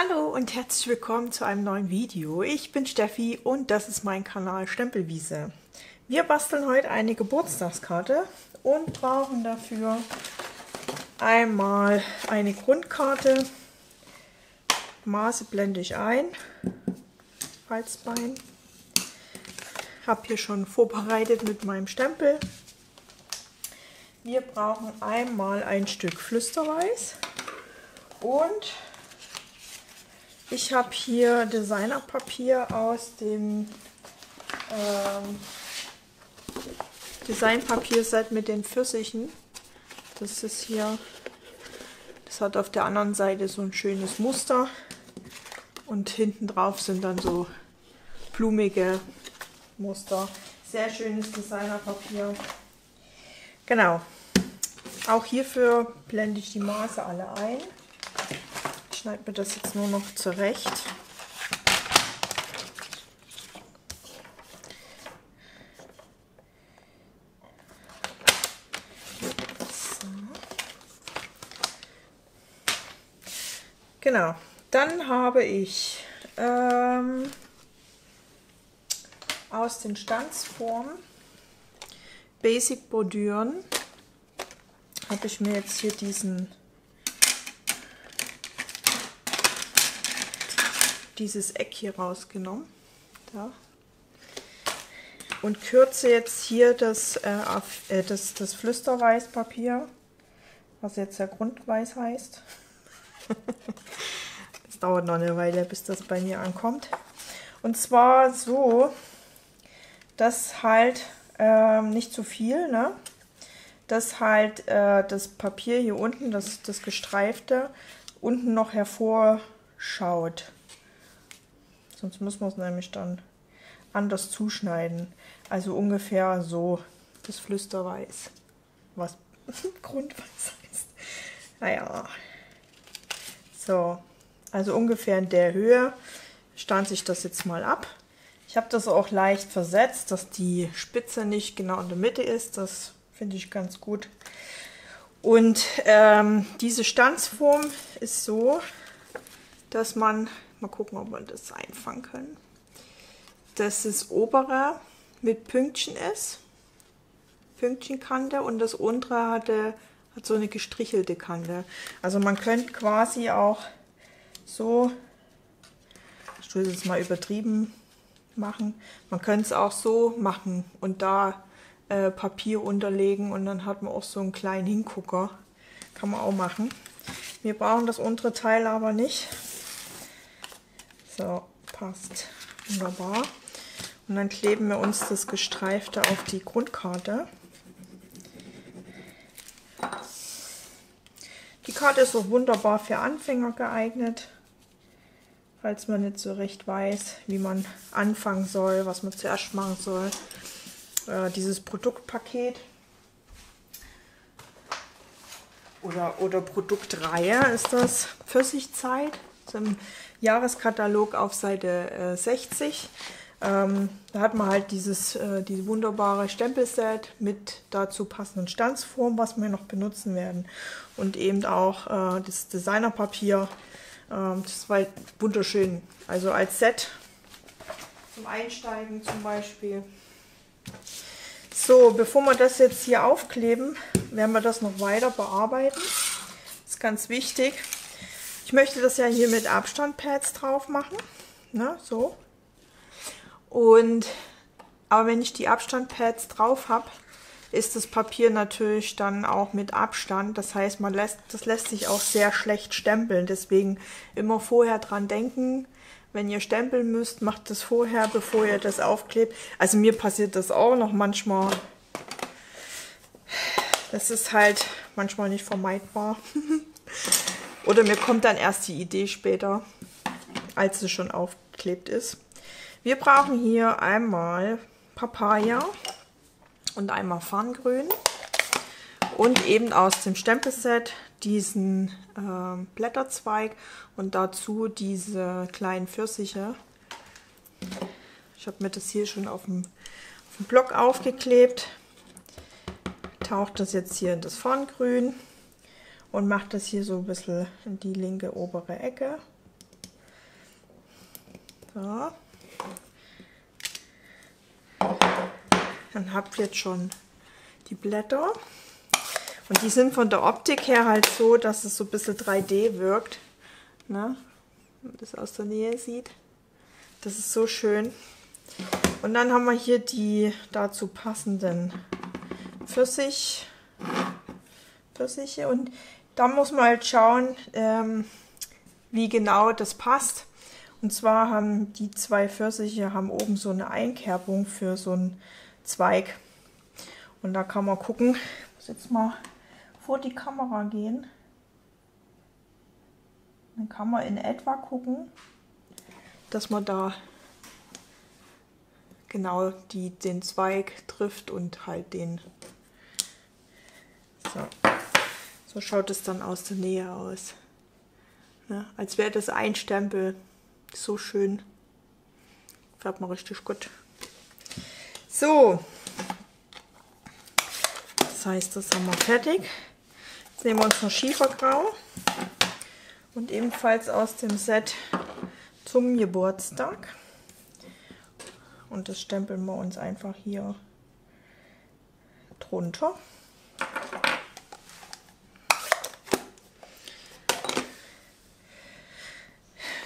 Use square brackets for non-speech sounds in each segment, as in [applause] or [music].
Hallo und herzlich willkommen zu einem neuen Video. Ich bin Steffi und das ist mein Kanal Stempelwiese. Wir basteln heute eine Geburtstagskarte und brauchen dafür einmal eine Grundkarte. Maße blende ich ein. Halsbein. Habe hier schon vorbereitet mit meinem Stempel. Wir brauchen einmal ein Stück Flüsterweiß und ich habe hier Designerpapier aus dem ähm, Designpapierset mit den Pfirsichen. Das ist hier, das hat auf der anderen Seite so ein schönes Muster und hinten drauf sind dann so blumige Muster. Sehr schönes Designerpapier. Genau. Auch hierfür blende ich die Maße alle ein schneide mir das jetzt nur noch zurecht. Genau, dann habe ich ähm, aus den Stanzformen Basic Bordüren habe ich mir jetzt hier diesen dieses Eck hier rausgenommen. Da. Und kürze jetzt hier das, äh, äh, das, das Flüsterweißpapier, was jetzt der Grundweiß heißt. [laughs] Es dauert noch eine Weile, bis das bei mir ankommt. Und zwar so, dass halt äh, nicht zu viel, ne? dass halt äh, das Papier hier unten, das, das gestreifte, unten noch hervorschaut. Sonst muss man es nämlich dann anders zuschneiden. Also ungefähr so das Flüsterweiß, was [laughs] Grundweiß heißt. Naja, so, also ungefähr in der Höhe stanze ich das jetzt mal ab. Ich habe das auch leicht versetzt, dass die Spitze nicht genau in der Mitte ist. Das finde ich ganz gut. Und ähm, diese Stanzform ist so, dass man Mal gucken, ob wir das einfangen können. Dass das obere mit Pünktchen ist. Pünktchenkante und das untere hatte, hat so eine gestrichelte Kante. Also man könnte quasi auch so, ich will es mal übertrieben machen, man könnte es auch so machen und da äh, Papier unterlegen und dann hat man auch so einen kleinen Hingucker. Kann man auch machen. Wir brauchen das untere Teil aber nicht. So, passt. Wunderbar. Und dann kleben wir uns das Gestreifte auf die Grundkarte. Die Karte ist auch wunderbar für Anfänger geeignet, falls man nicht so recht weiß, wie man anfangen soll, was man zuerst machen soll. Äh, dieses Produktpaket oder, oder Produktreihe ist das Pfirsichzeit. Ist Jahreskatalog auf Seite äh, 60. Ähm, da hat man halt dieses äh, die wunderbare Stempelset mit dazu passenden Stanzform, was wir noch benutzen werden. Und eben auch äh, das Designerpapier. Ähm, das war wunderschön. Also als Set zum Einsteigen zum Beispiel. So, bevor wir das jetzt hier aufkleben, werden wir das noch weiter bearbeiten. Das ist ganz wichtig. Ich möchte das ja hier mit Abstandpads drauf machen. Ne, so. Und, aber wenn ich die Abstandpads drauf habe, ist das Papier natürlich dann auch mit Abstand. Das heißt, man lässt, das lässt sich auch sehr schlecht stempeln. Deswegen immer vorher dran denken, wenn ihr stempeln müsst, macht das vorher, bevor ihr das aufklebt. Also mir passiert das auch noch manchmal. Das ist halt manchmal nicht vermeidbar. [laughs] Oder mir kommt dann erst die Idee später, als es schon aufgeklebt ist. Wir brauchen hier einmal Papaya und einmal Farngrün und eben aus dem Stempelset diesen äh, Blätterzweig und dazu diese kleinen Pfirsiche. Ich habe mir das hier schon auf dem, auf dem Block aufgeklebt. Taucht das jetzt hier in das Farngrün und mache das hier so ein bisschen in die linke obere Ecke. So. Dann habt ihr jetzt schon die Blätter. Und die sind von der Optik her halt so, dass es so ein bisschen 3D wirkt. Ne? Wenn man das aus der Nähe sieht. Das ist so schön. Und dann haben wir hier die dazu passenden Pfirsich, Pfirsiche. Und da muss man halt schauen, ähm, wie genau das passt. Und zwar haben die zwei Pfirsiche haben oben so eine Einkerbung für so einen Zweig. Und da kann man gucken, ich muss jetzt mal vor die Kamera gehen. Dann kann man in etwa gucken, dass man da genau die, den Zweig trifft und halt den. So, so schaut es dann aus der Nähe aus. Ne? Als wäre das ein Stempel. So schön. Färbt man richtig gut. So. Das heißt, das haben wir fertig. Jetzt nehmen wir uns noch Schiefergrau. Und ebenfalls aus dem Set zum Geburtstag. Und das stempeln wir uns einfach hier drunter.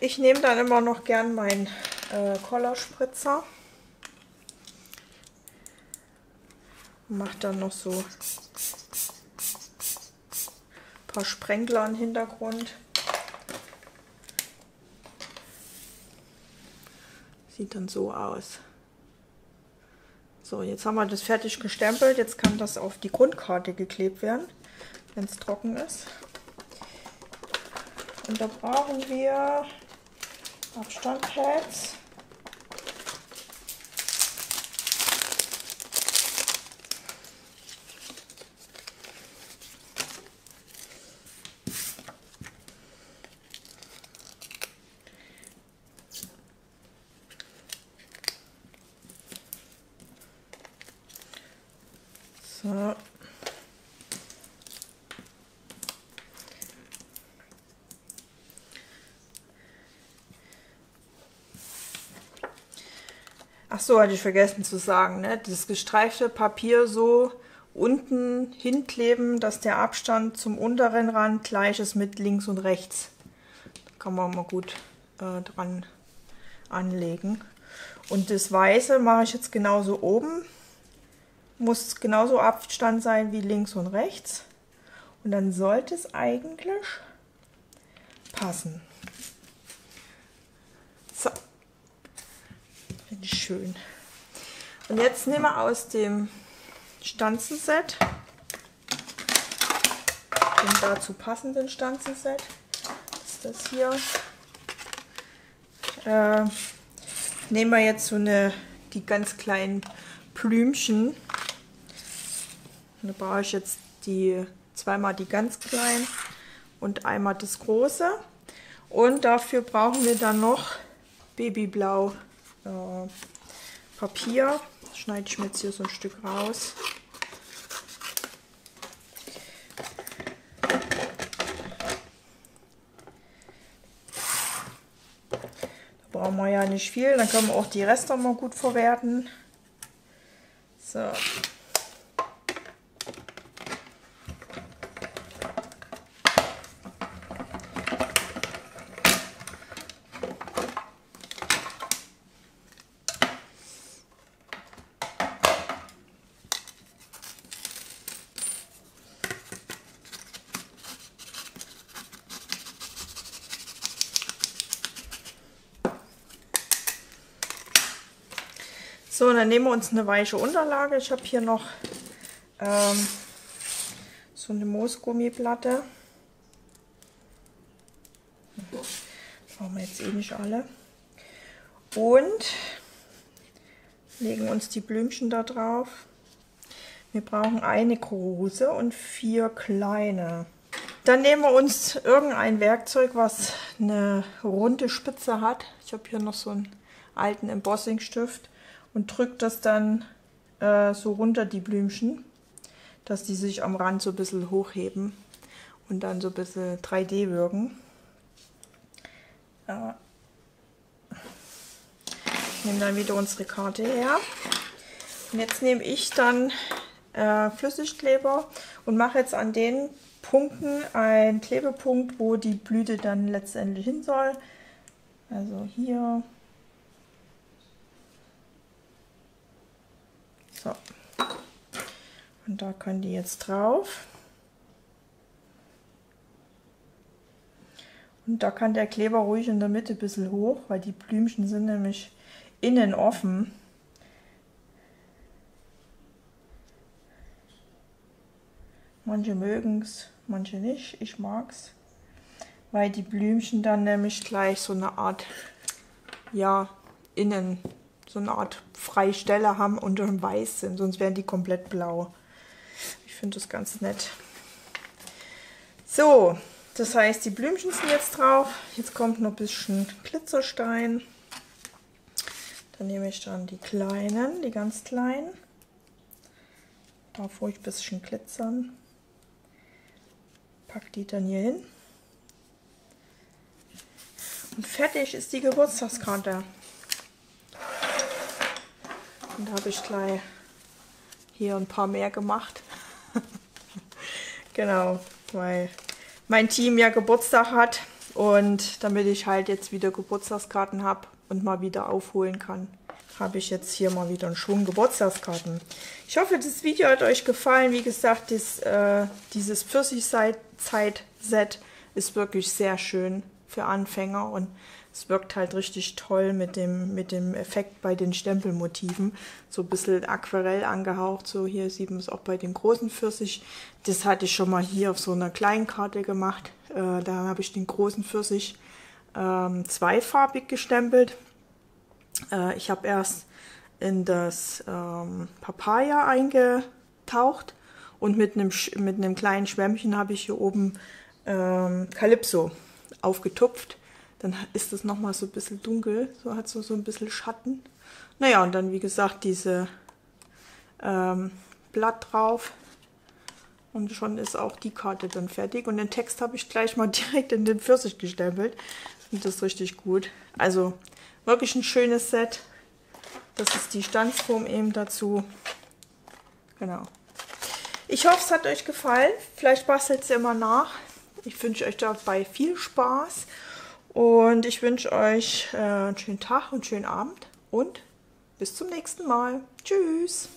Ich nehme dann immer noch gern meinen äh, Collarspritzer. Mache dann noch so ein paar Sprenkler im Hintergrund. Sieht dann so aus. So, jetzt haben wir das fertig gestempelt. Jetzt kann das auf die Grundkarte geklebt werden, wenn es trocken ist. Und da brauchen wir Abstandpads. So. So, hatte ich vergessen zu sagen, ne? Das gestreifte Papier so unten hinkleben, dass der Abstand zum unteren Rand gleich ist mit links und rechts. Da kann man mal gut äh, dran anlegen. Und das Weiße mache ich jetzt genauso oben. Muss genauso Abstand sein wie links und rechts. Und dann sollte es eigentlich passen. So. Finde ich schön. Und jetzt nehmen wir aus dem Stanzenset, den dazu passenden Stanzenset, ist das hier, äh, nehmen wir jetzt so eine, die ganz kleinen Blümchen. Da brauche ich jetzt die zweimal die ganz kleinen und einmal das große. Und dafür brauchen wir dann noch Babyblau äh, Papier. Schneide ich mir jetzt hier so ein Stück raus. Da brauchen wir ja nicht viel, dann können wir auch die Reste mal gut verwerten. So. So, dann nehmen wir uns eine weiche Unterlage. Ich habe hier noch ähm, so eine Moosgummiplatte. Brauchen wir jetzt eh nicht alle. Und legen uns die Blümchen da drauf. Wir brauchen eine große und vier kleine. Dann nehmen wir uns irgendein Werkzeug, was eine runde Spitze hat. Ich habe hier noch so einen alten Embossing-Stift und drückt das dann äh, so runter, die Blümchen, dass die sich am Rand so ein bisschen hochheben und dann so ein bisschen 3D wirken. Ja. nehmen dann wieder unsere Karte her. Und jetzt nehme ich dann äh, Flüssigkleber und mache jetzt an den Punkten einen Klebepunkt, wo die Blüte dann letztendlich hin soll. Also hier. So. Und da können die jetzt drauf. Und da kann der Kleber ruhig in der Mitte ein bisschen hoch, weil die Blümchen sind nämlich innen offen. Manche mögen es, manche nicht. Ich mag es, weil die Blümchen dann nämlich gleich so eine Art, ja, innen so eine Art Freistelle haben und dann weiß sind, sonst wären die komplett blau. Ich finde das ganz nett. So, das heißt, die Blümchen sind jetzt drauf. Jetzt kommt noch ein bisschen Glitzerstein. Dann nehme ich dann die kleinen, die ganz kleinen. Darf ruhig ein bisschen glitzern. Pack die dann hier hin. Und fertig ist die Geburtstagskarte. Und da habe ich gleich hier ein paar mehr gemacht. [laughs] genau, weil mein Team ja Geburtstag hat und damit ich halt jetzt wieder Geburtstagskarten habe und mal wieder aufholen kann, habe ich jetzt hier mal wieder einen Schwung Geburtstagskarten. Ich hoffe, das Video hat euch gefallen. Wie gesagt, das, äh, dieses Pfirsich-Zeit-Set ist wirklich sehr schön für Anfänger und es wirkt halt richtig toll mit dem, mit dem Effekt bei den Stempelmotiven. So ein bisschen Aquarell angehaucht. So hier sieht man es auch bei dem großen Pfirsich. Das hatte ich schon mal hier auf so einer kleinen Karte gemacht. Äh, da habe ich den großen Pfirsich ähm, zweifarbig gestempelt. Äh, ich habe erst in das ähm, Papaya eingetaucht und mit einem, mit einem kleinen Schwämmchen habe ich hier oben ähm, Calypso aufgetupft. Dann ist es nochmal so ein bisschen dunkel, so hat so, so ein bisschen Schatten. Naja, und dann wie gesagt diese ähm, Blatt drauf. Und schon ist auch die Karte dann fertig. Und den Text habe ich gleich mal [laughs] direkt in den Pfirsich gestempelt. Und das ist richtig gut. Also wirklich ein schönes Set. Das ist die Stanzform eben dazu. Genau. Ich hoffe, es hat euch gefallen. Vielleicht bastelt ihr immer nach. Ich wünsche euch dabei viel Spaß und ich wünsche euch äh, einen schönen Tag und einen schönen Abend und bis zum nächsten Mal. Tschüss!